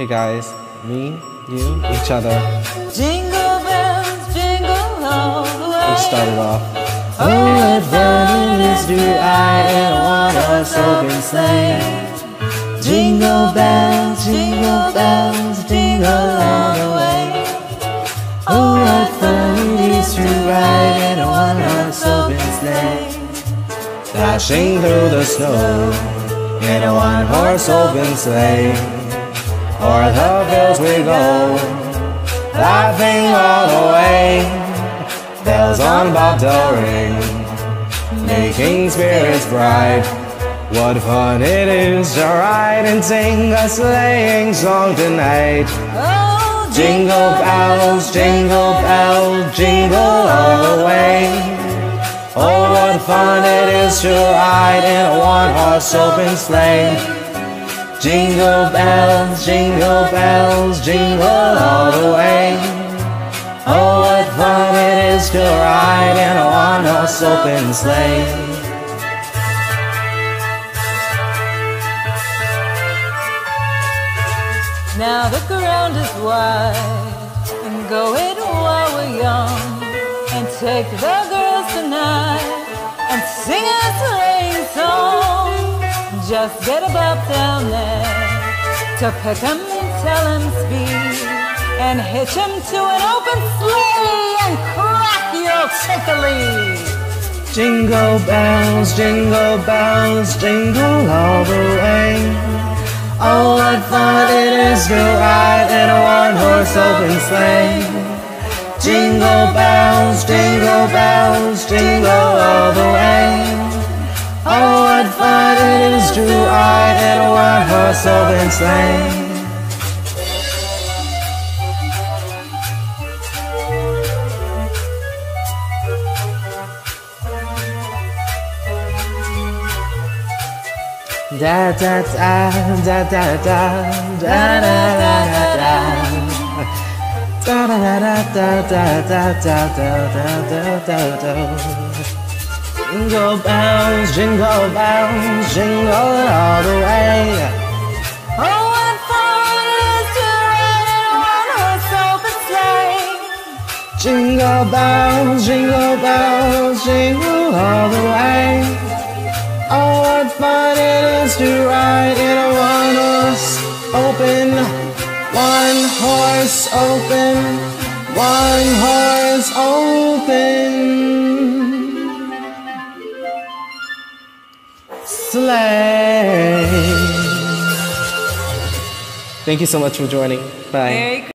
Hey guys, me, you, each other. Jingle bells, jingle all the way. We started off. Oh, what fun it is to ride in a one-horse open sleigh. Jingle bells, jingle bells, jingle all the way. Oh, what fun it is to ride in a one-horse open sleigh. Dashing through the snow in a one horse open sleigh. O'er the fields we go, laughing all the way. Bells on bobtail ring, making spirits bright. What fun it is to ride and sing a sleighing song tonight. Oh, Jingle bells, jingle bells, jingle all the way. Oh, what fun it is to ride in a one-horse open sleigh. Jingle bells, jingle bells, jingle all the way. Oh, what fun it is to ride in a one-horse open sleigh. Now the ground is wide and go it while we're young and take the girls tonight and sing a sleighing song. Just get a bob down there to pick 'em and tell speed and hitch to an open sleigh and crack the lead. Jingle bells, jingle bells, jingle all the way. Oh, what fun it is to ride in a one-horse open sleigh. Jingle bells, jingle bells, jingle all the way. Oh, what fun it is to ride in a one-horse open sleigh. Da da da da da da da da da da da Da da da da da da da da da da da da Jingle bells, jingle bells, jingle all the way. Oh, what fun it is to ride in a one-horse open sleigh. Jingle bells, jingle bells, jingle all the way. Oh, what fun it is to ride in a one horse open, one horse open, one horse open. Sleigh. Thank you so much for joining. Bye.